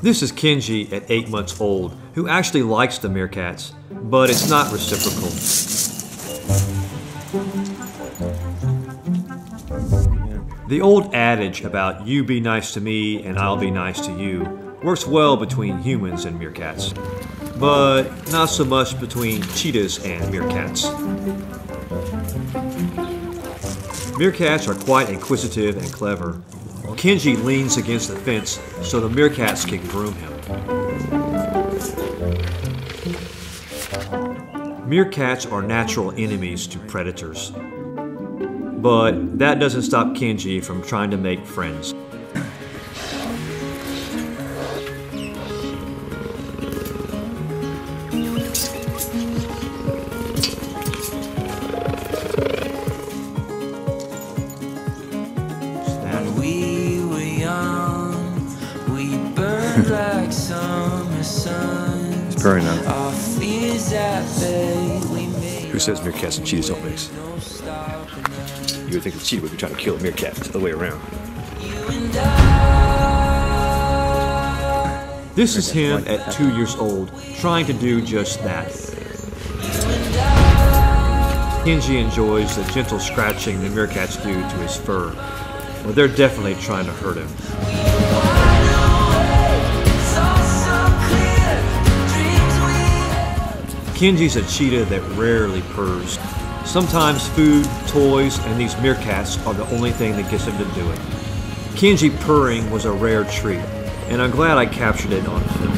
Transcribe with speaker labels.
Speaker 1: This is Kenji at 8 months old, who actually likes the meerkats, but it's not reciprocal. The old adage about you be nice to me and I'll be nice to you works well between humans and meerkats, but not so much between cheetahs and meerkats. Meerkats are quite inquisitive and clever. Kenji leans against the fence so the meerkats can groom him. Meerkats are natural enemies to predators. But that doesn't stop Kenji from trying to make friends.
Speaker 2: It's purring now.
Speaker 3: Our fears at bay, we made
Speaker 2: Who says meerkats and cheetahs don't mix?
Speaker 3: no stopping us.
Speaker 2: You would think the cheetah would be trying to kill a meerkat. It's the other way around.
Speaker 3: You and I,
Speaker 1: This is him at two years old, trying to do just that. Kenji enjoys the gentle scratching the meerkats do to his fur. Well, they're definitely trying to hurt him. Kenji's a cheetah that rarely purrs. Sometimes food, toys, and these meerkats are the only thing that gets him to do it. Kenji purring was a rare treat, and I'm glad I captured it on film.